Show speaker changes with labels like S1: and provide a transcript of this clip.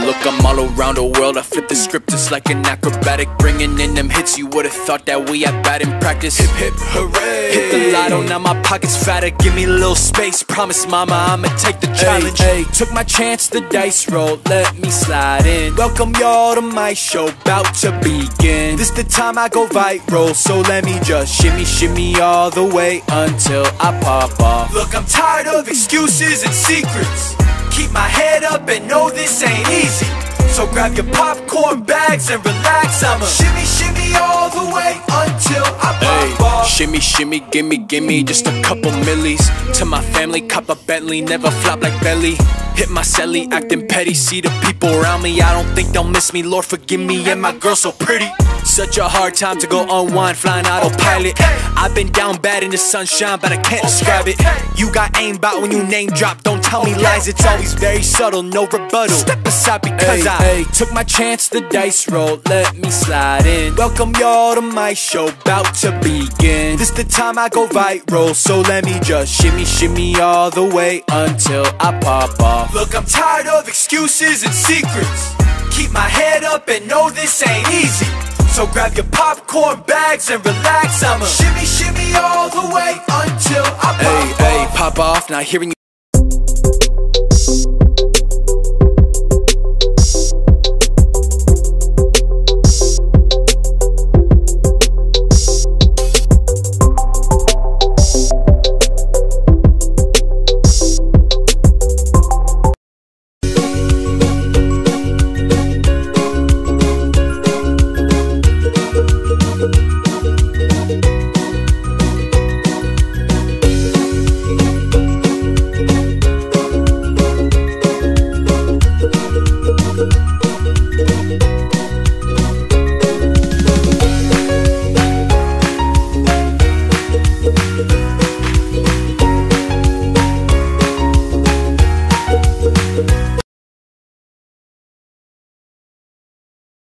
S1: Look, I'm all around the world. I flip the script just like an acrobatic. Bringing in them hits, you would've thought that we had bad in practice. Hip hip hooray! Hit the lotto, now my pocket's fatter. Give me a little space. Promise, mama, I'ma take the challenge. Hey, took my chance, the dice roll, Let me slide in. Welcome y'all to my show, about to begin. This the time I go viral, so let me just shimmy, shimmy all the way until I pop off. Look, I'm tired of excuses and secrets. Keep my head up and know this ain't easy. So grab your popcorn bags and relax. I'ma shimmy, shimmy all the way until I pop off. Shimmy, shimmy, gimme, gimme just a couple millies. To my family, cop a Bentley, never flop like belly. Hit my celly, acting petty. See the people around me, I don't think they'll miss me. Lord, forgive me, and my girl so pretty. Such a hard time to go unwind, flying autopilot. I've been down bad in the sunshine, but I can't describe it. You got aim about when you name drop, don't tell me lies, it's always very subtle, no rebuttal. Step aside because I took my chance, the dice roll, let me slide in. Welcome y'all to my show, about to begin. This the time I go viral, so let me just shimmy, shimmy all the way until I pop off. Look, I'm tired of excuses and secrets. Keep my head up and know this ain't easy. So grab your popcorn bags and relax. I'ma shimmy, shimmy all the way until I pop
S2: Hey, hey, pop off, not hearing you.